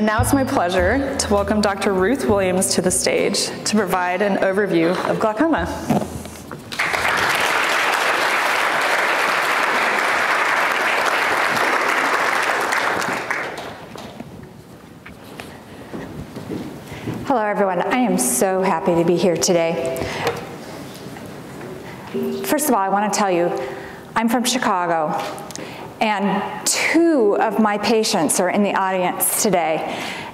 And now it's my pleasure to welcome Dr. Ruth Williams to the stage to provide an overview of glaucoma. Hello, everyone. I am so happy to be here today. First of all, I want to tell you, I'm from Chicago, and two of my patients are in the audience today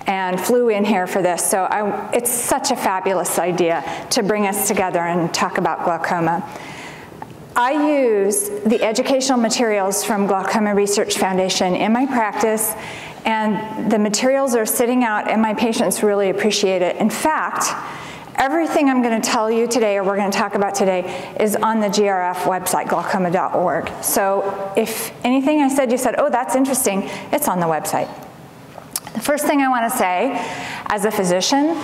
and flew in here for this. So I, it's such a fabulous idea to bring us together and talk about glaucoma. I use the educational materials from Glaucoma Research Foundation in my practice and the materials are sitting out and my patients really appreciate it. In fact, everything I'm going to tell you today or we're going to talk about today is on the GRF website, glaucoma.org. So if anything I said you said, oh, that's interesting, it's on the website. The first thing I want to say as a physician,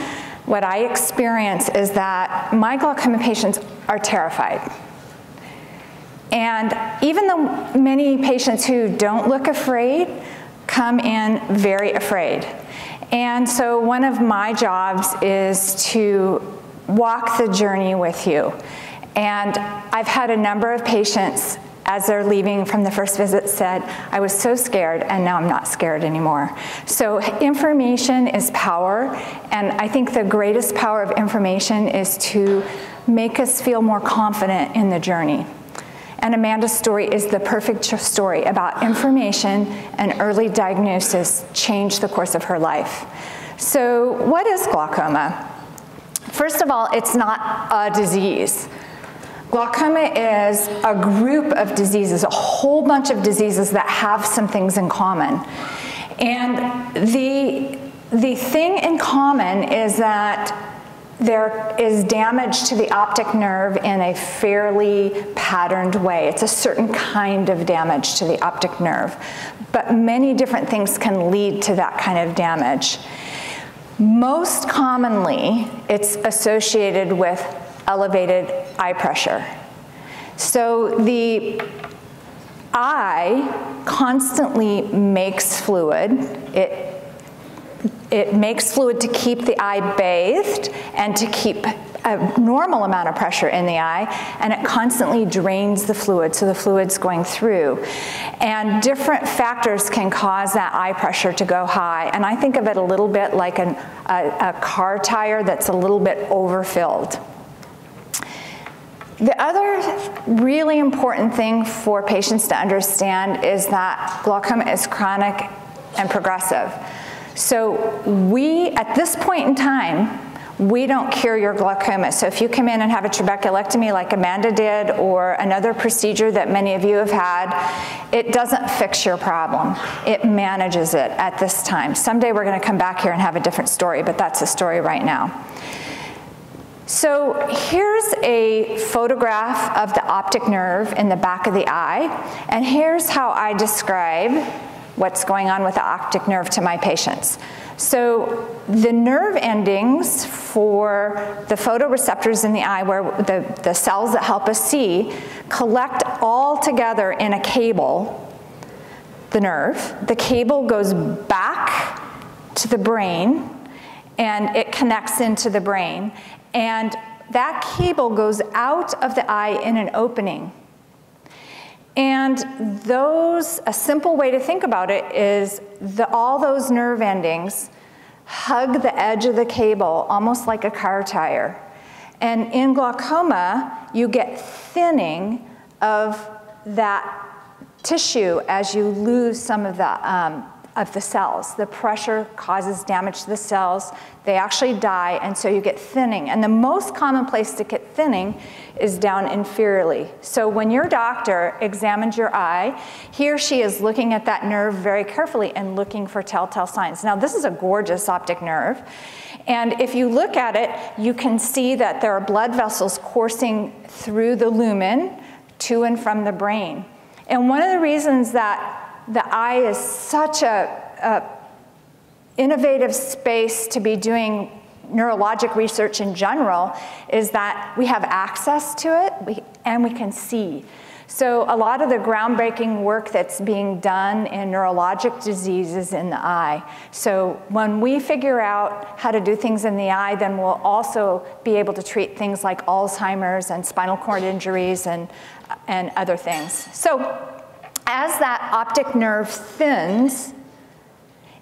what I experience is that my glaucoma patients are terrified. And even though many patients who don't look afraid come in very afraid. And so one of my jobs is to walk the journey with you. And I've had a number of patients as they're leaving from the first visit said, I was so scared and now I'm not scared anymore. So information is power and I think the greatest power of information is to make us feel more confident in the journey. And Amanda's story is the perfect story about information and early diagnosis changed the course of her life. So what is glaucoma? First of all, it's not a disease. Glaucoma is a group of diseases, a whole bunch of diseases that have some things in common. And the, the thing in common is that there is damage to the optic nerve in a fairly patterned way. It's a certain kind of damage to the optic nerve, but many different things can lead to that kind of damage. Most commonly, it's associated with elevated eye pressure. So the eye constantly makes fluid. It it makes fluid to keep the eye bathed and to keep a normal amount of pressure in the eye, and it constantly drains the fluid, so the fluid's going through. And different factors can cause that eye pressure to go high, and I think of it a little bit like an, a, a car tire that's a little bit overfilled. The other really important thing for patients to understand is that glaucoma is chronic and progressive. So we, at this point in time, we don't cure your glaucoma. So if you come in and have a trabeculectomy like Amanda did or another procedure that many of you have had, it doesn't fix your problem. It manages it at this time. Someday we're going to come back here and have a different story, but that's the story right now. So here's a photograph of the optic nerve in the back of the eye, and here's how I describe what's going on with the optic nerve to my patients. So the nerve endings for the photoreceptors in the eye, where the, the cells that help us see, collect all together in a cable, the nerve. The cable goes back to the brain, and it connects into the brain. And that cable goes out of the eye in an opening. And those, a simple way to think about it is the, all those nerve endings hug the edge of the cable almost like a car tire. And in glaucoma, you get thinning of that tissue as you lose some of the um, of the cells. The pressure causes damage to the cells. They actually die, and so you get thinning. And the most common place to get thinning is down inferiorly. So when your doctor examines your eye, he or she is looking at that nerve very carefully and looking for telltale signs. Now, this is a gorgeous optic nerve. And if you look at it, you can see that there are blood vessels coursing through the lumen to and from the brain. And one of the reasons that the eye is such a, a innovative space to be doing neurologic research in general is that we have access to it we, and we can see. So a lot of the groundbreaking work that's being done in neurologic diseases in the eye. So when we figure out how to do things in the eye, then we'll also be able to treat things like Alzheimer's and spinal cord injuries and, and other things. So as that optic nerve thins,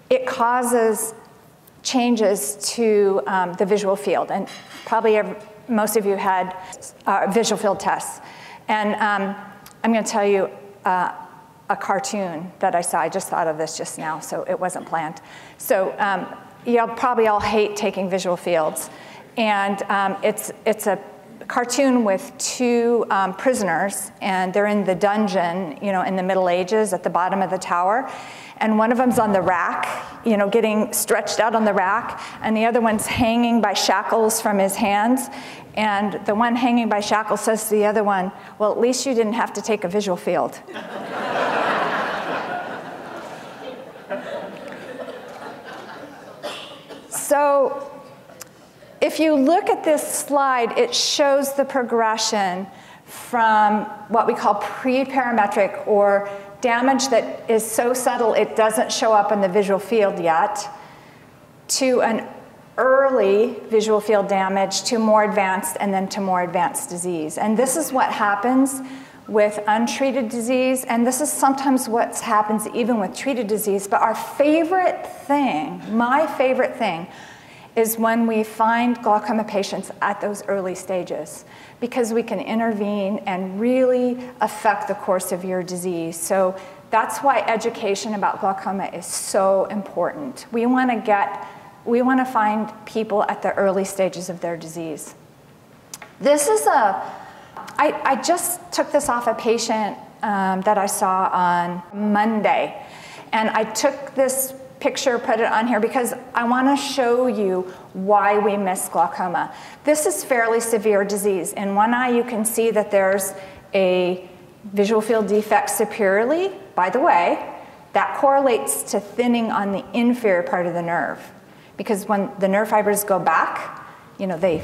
it causes changes to um, the visual field. And probably every, most of you had uh, visual field tests. And um, I'm going to tell you uh, a cartoon that I saw. I just thought of this just now, so it wasn't planned. So um, you'll probably all hate taking visual fields. And um, it's, it's a cartoon with two um, prisoners, and they're in the dungeon, you know, in the Middle Ages at the bottom of the tower. And one of them's on the rack, you know, getting stretched out on the rack, and the other one's hanging by shackles from his hands. And the one hanging by shackles says to the other one, Well, at least you didn't have to take a visual field. so, if you look at this slide, it shows the progression from what we call pre-perimetric or damage that is so subtle it doesn't show up in the visual field yet to an early visual field damage to more advanced and then to more advanced disease. And this is what happens with untreated disease, and this is sometimes what happens even with treated disease. But our favorite thing, my favorite thing, is when we find glaucoma patients at those early stages because we can intervene and really affect the course of your disease. So that's why education about glaucoma is so important. We want to get we want to find people at the early stages of their disease. This is a, I, I just took this off a patient um, that I saw on Monday. And I took this picture, put it on here because I want to show you why we miss glaucoma. This is fairly severe disease. In one eye, you can see that there's a visual field defect superiorly. By the way, that correlates to thinning on the inferior part of the nerve because when the nerve fibers go back, you know, they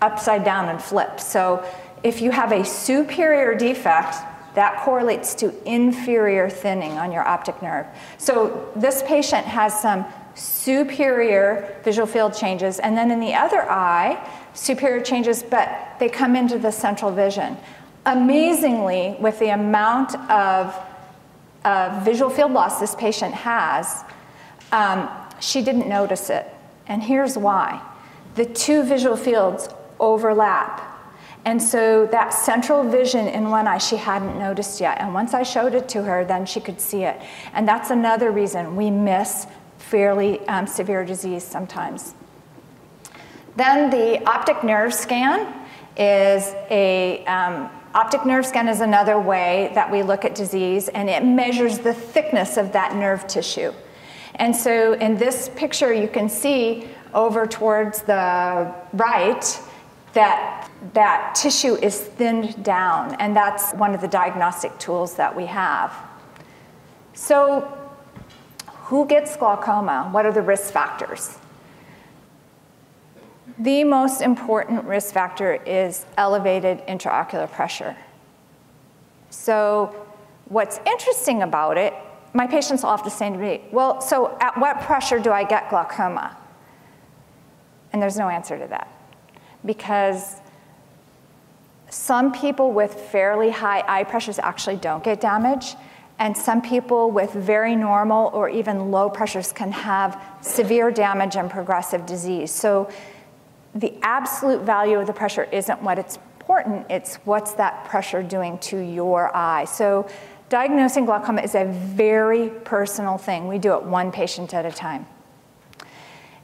upside down and flip. So if you have a superior defect, that correlates to inferior thinning on your optic nerve. So this patient has some superior visual field changes, and then in the other eye, superior changes, but they come into the central vision. Amazingly, with the amount of uh, visual field loss this patient has, um, she didn't notice it. And here's why the two visual fields overlap. And so that central vision in one eye she hadn't noticed yet. And once I showed it to her, then she could see it. And that's another reason we miss fairly um, severe disease sometimes. Then the optic nerve scan is a um, optic nerve scan is another way that we look at disease, and it measures the thickness of that nerve tissue. And so in this picture, you can see over towards the right that that tissue is thinned down, and that's one of the diagnostic tools that we have. So, who gets glaucoma? What are the risk factors? The most important risk factor is elevated intraocular pressure. So, what's interesting about it my patients will often say to me, well, so at what pressure do I get glaucoma? And there's no answer to that. Because some people with fairly high eye pressures actually don't get damage, and some people with very normal or even low pressures can have severe damage and progressive disease. So the absolute value of the pressure isn't what it's important, it's what's that pressure doing to your eye. So Diagnosing glaucoma is a very personal thing. We do it one patient at a time.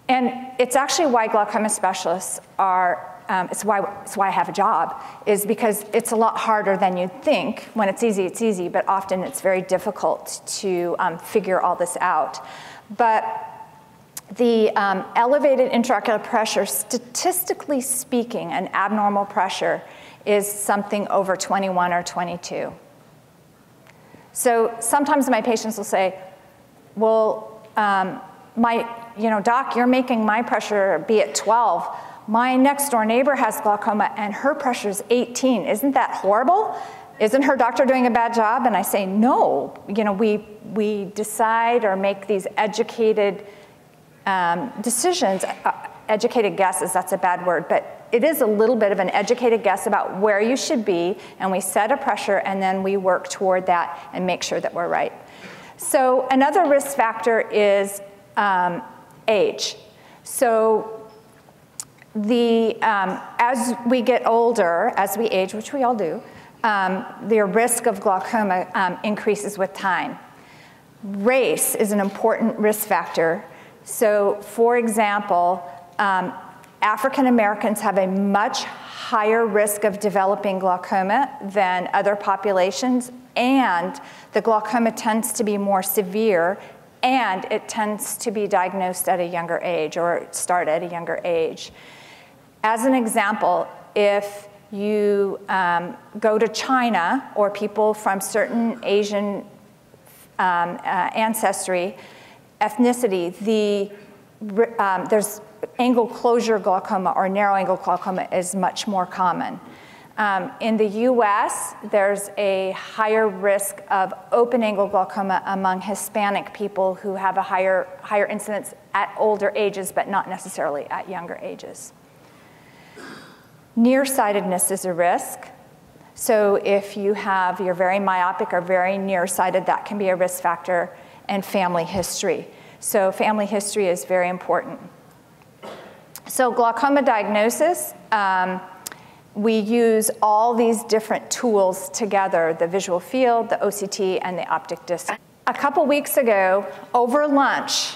And it's actually why glaucoma specialists are, um, it's, why, it's why I have a job, is because it's a lot harder than you'd think. When it's easy, it's easy, but often it's very difficult to um, figure all this out. But the um, elevated intraocular pressure, statistically speaking, an abnormal pressure is something over 21 or 22. So sometimes my patients will say, well, um, my, you know, doc, you're making my pressure be at 12. My next door neighbor has glaucoma and her pressure is 18. Isn't that horrible? isn't her doctor doing a bad job? And I say, no. You know, we, we decide or make these educated um, decisions, uh, educated guesses, that's a bad word, but it is a little bit of an educated guess about where you should be, and we set a pressure and then we work toward that and make sure that we're right. So another risk factor is um, age. So the, um, as we get older, as we age, which we all do, um, the risk of glaucoma um, increases with time. Race is an important risk factor. So, for example, um, African Americans have a much higher risk of developing glaucoma than other populations, and the glaucoma tends to be more severe and it tends to be diagnosed at a younger age or start at a younger age. As an example, if you um, go to China or people from certain Asian um, uh, ancestry, ethnicity, the, um, there's angle closure glaucoma or narrow angle glaucoma is much more common. Um, in the US, there's a higher risk of open angle glaucoma among Hispanic people who have a higher, higher incidence at older ages, but not necessarily at younger ages. Nearsightedness is a risk. So if you have, you're very myopic or very nearsighted, that can be a risk factor, and family history. So family history is very important. So glaucoma diagnosis, um, we use all these different tools together, the visual field, the OCT, and the optic disc. A couple weeks ago, over lunch,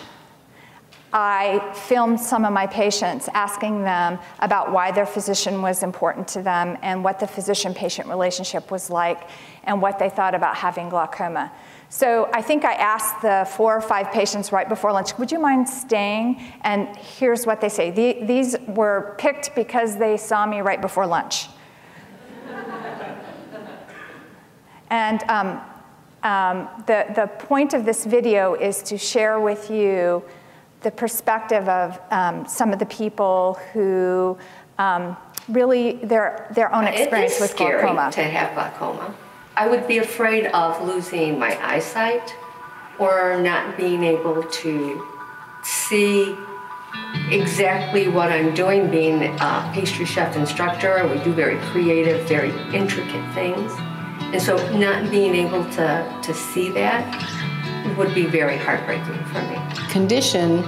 I filmed some of my patients asking them about why their physician was important to them and what the physician patient relationship was like and what they thought about having glaucoma. So I think I asked the four or five patients right before lunch, would you mind staying? And here's what they say these were picked because they saw me right before lunch. and um, um, the, the point of this video is to share with you the perspective of um, some of the people who um, really their their own experience with glaucoma. to have glaucoma. I would be afraid of losing my eyesight or not being able to see exactly what I'm doing. Being a pastry chef instructor, we do very creative, very intricate things, and so not being able to to see that would be very heartbreaking for me. Condition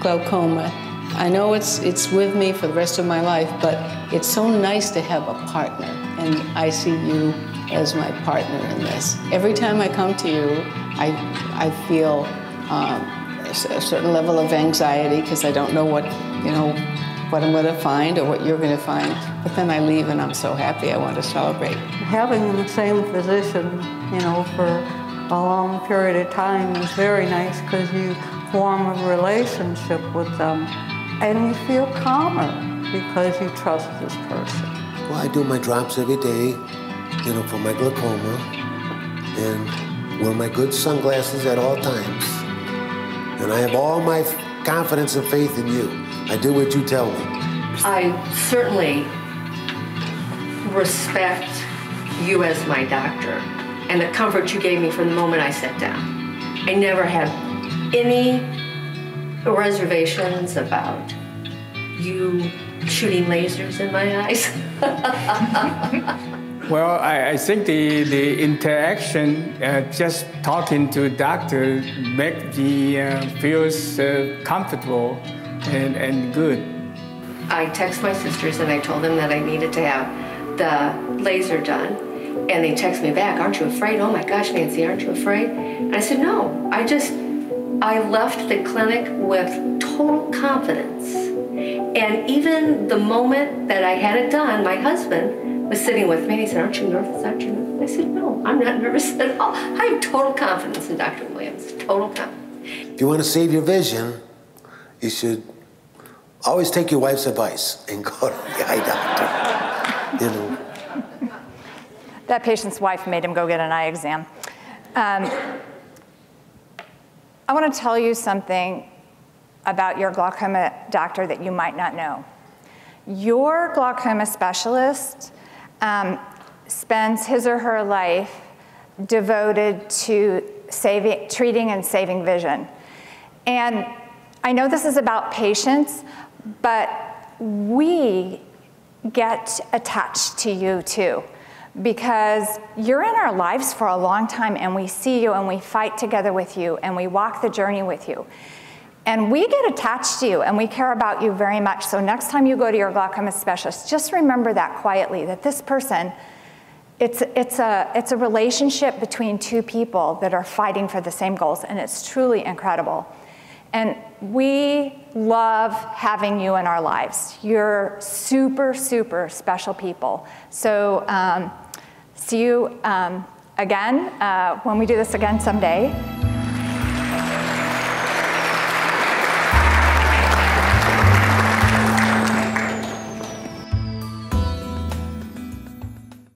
glaucoma. I know it's, it's with me for the rest of my life, but it's so nice to have a partner, and I see you as my partner in this. Every time I come to you, I, I feel um, a certain level of anxiety because I don't know what, you know, what I'm going to find or what you're going to find. But then I leave and I'm so happy. I want to celebrate. Having the same physician, you know, for a long period of time is very nice because you form a relationship with them and you feel calmer because you trust this person. Well, I do my drops every day, you know, for my glaucoma and wear my good sunglasses at all times. And I have all my confidence and faith in you. I do what you tell me. I certainly respect you as my doctor and the comfort you gave me from the moment I sat down. I never had any reservations about you shooting lasers in my eyes? well, I, I, think the, the interaction, uh, just talking to a doctor, make me uh, feels uh, comfortable and, and good. I text my sisters and I told them that I needed to have the laser done. And they text me back, aren't you afraid? Oh my gosh, Nancy, aren't you afraid? And I said, no, I just, I left the clinic with total confidence. And even the moment that I had it done, my husband was sitting with me and he said, Aren't you nervous? Aren't you nervous? I said, No, I'm not nervous at all. I have total confidence in Dr. Williams. Total confidence. If you want to save your vision, you should always take your wife's advice and go to the eye doctor. You know. That patient's wife made him go get an eye exam. Um, I want to tell you something about your glaucoma doctor that you might not know. Your glaucoma specialist um, spends his or her life devoted to saving, treating and saving vision. And I know this is about patients, but we get attached to you too because you're in our lives for a long time and we see you and we fight together with you and we walk the journey with you. And we get attached to you and we care about you very much. So next time you go to your glaucoma specialist, just remember that quietly that this person, it's, it's, a, it's a relationship between two people that are fighting for the same goals, and it's truly incredible. And we love having you in our lives. You're super, super special people. So, um, see you um, again uh, when we do this again someday.